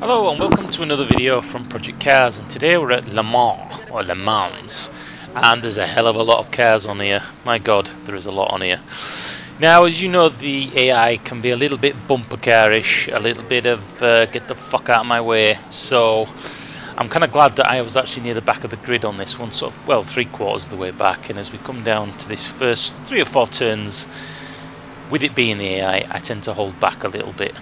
Hello and welcome to another video from Project Cars and today we're at Le Mans, or Le Mans. And there's a hell of a lot of cars on here, my god there is a lot on here. Now as you know the AI can be a little bit bumper carish, a little bit of uh, get the fuck out of my way. So I'm kind of glad that I was actually near the back of the grid on this one, sort of, well three quarters of the way back. And as we come down to this first three or four turns with it being the AI I tend to hold back a little bit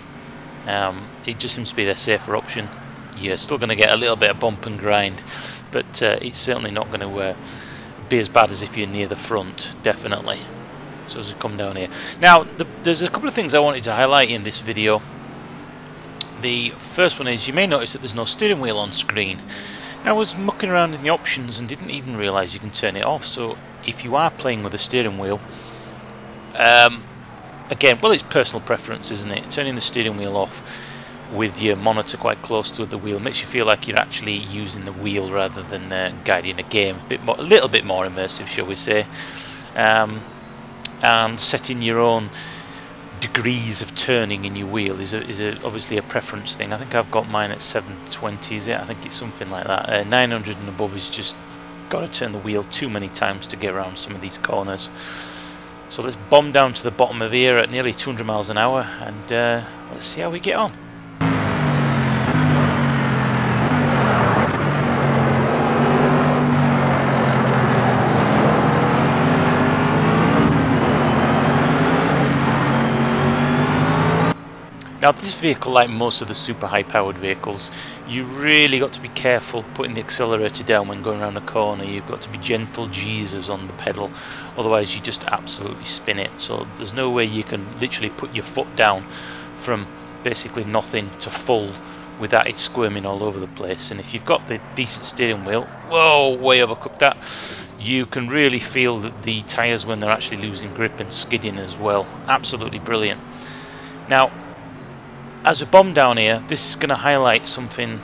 um, it just seems to be the safer option. You're still going to get a little bit of bump and grind, but uh, it's certainly not going to uh, be as bad as if you're near the front, definitely. So as we come down here. Now, the, there's a couple of things I wanted to highlight in this video. The first one is, you may notice that there's no steering wheel on screen. I was mucking around in the options and didn't even realise you can turn it off, so if you are playing with a steering wheel, um, again, well, it's personal preference, isn't it? Turning the steering wheel off with your monitor quite close to the wheel makes you feel like you're actually using the wheel rather than uh, guiding a game. A bit more, a little bit more immersive, shall we say? Um, and setting your own degrees of turning in your wheel is a, is a, obviously a preference thing. I think I've got mine at 720. Is it? I think it's something like that. Uh, 900 and above is just got to turn the wheel too many times to get around some of these corners. So let's bomb down to the bottom of here at nearly 200 miles an hour and uh, let's see how we get on. Now this vehicle, like most of the super high powered vehicles, you really got to be careful putting the accelerator down when going around a corner. You've got to be gentle Jesus on the pedal, otherwise you just absolutely spin it. So there's no way you can literally put your foot down from basically nothing to full without it squirming all over the place. And if you've got the decent steering wheel, whoa, way overcooked that, you can really feel that the tyres when they're actually losing grip and skidding as well. Absolutely brilliant. Now, as a bomb down here, this is going to highlight something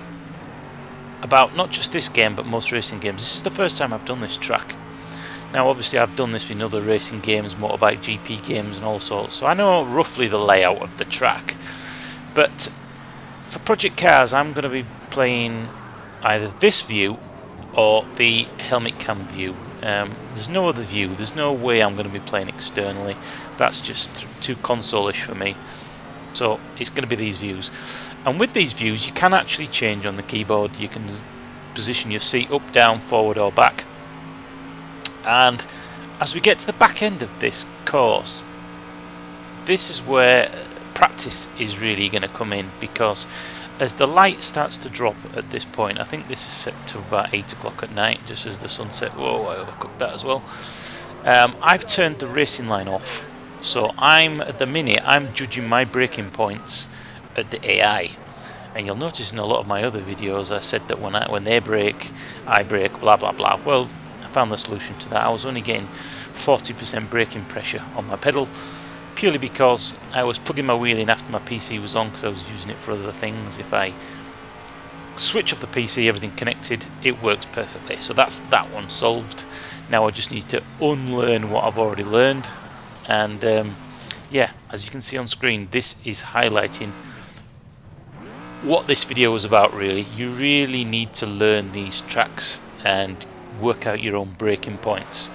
about not just this game but most racing games. This is the first time I've done this track. Now obviously I've done this in other racing games, motorbike GP games and all sorts, so I know roughly the layout of the track. But for Project Cars I'm going to be playing either this view or the helmet cam view. Um, there's no other view, there's no way I'm going to be playing externally. That's just too console-ish for me. So it's going to be these views. And with these views you can actually change on the keyboard. You can position your seat up, down, forward or back. And as we get to the back end of this course, this is where practice is really going to come in because as the light starts to drop at this point, I think this is set to about 8 o'clock at night, just as the sunset, whoa, I overcooked that as well. Um, I've turned the racing line off so I'm at the minute I'm judging my braking points at the AI. And you'll notice in a lot of my other videos I said that when I when they brake, I brake, blah blah blah. Well, I found the solution to that. I was only getting 40% braking pressure on my pedal purely because I was plugging my wheel in after my PC was on because I was using it for other things. If I switch off the PC, everything connected, it works perfectly. So that's that one solved. Now I just need to unlearn what I've already learned and um, yeah as you can see on screen this is highlighting what this video was about really. You really need to learn these tracks and work out your own braking points.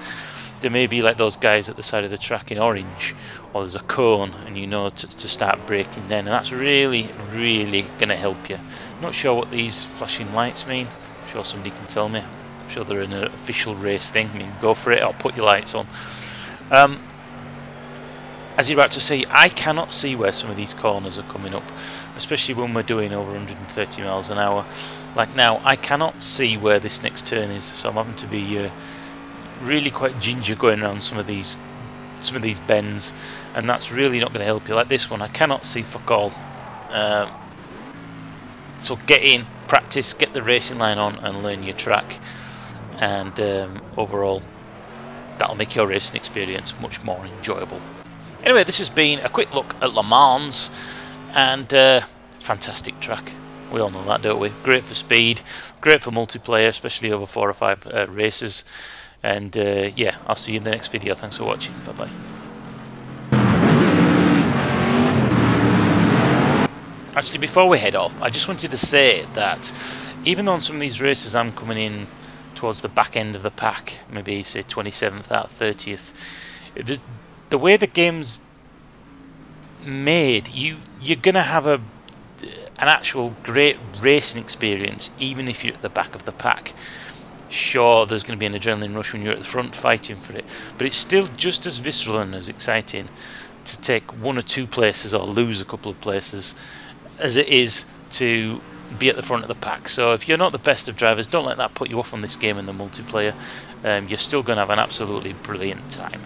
There may be like those guys at the side of the track in orange or there's a cone and you know to, to start braking then and that's really really going to help you. Not sure what these flashing lights mean. I'm sure somebody can tell me. I'm sure they're an official race thing. I mean go for it or put your lights on. Um, as you're about to see, I cannot see where some of these corners are coming up, especially when we're doing over 130 miles an hour. Like now, I cannot see where this next turn is, so I'm having to be uh, really quite ginger going around some of these some of these bends, and that's really not going to help you. Like this one, I cannot see fuck all. Um, so get in, practice, get the racing line on, and learn your track, and um, overall, that'll make your racing experience much more enjoyable. Anyway, this has been a quick look at Le Mans, and uh, fantastic track. We all know that, don't we? Great for speed, great for multiplayer, especially over four or five uh, races. And uh, yeah, I'll see you in the next video. Thanks for watching. Bye bye. actually, before we head off, I just wanted to say that even though on some of these races I'm coming in towards the back end of the pack, maybe say 27th out of 30th, the, the way the game's made, you you're gonna have a an actual great racing experience, even if you're at the back of the pack. Sure, there's going to be an adrenaline rush when you're at the front fighting for it, but it's still just as visceral and as exciting to take one or two places or lose a couple of places as it is to be at the front of the pack. So if you're not the best of drivers, don't let that put you off on this game in the multiplayer. Um, you're still going to have an absolutely brilliant time.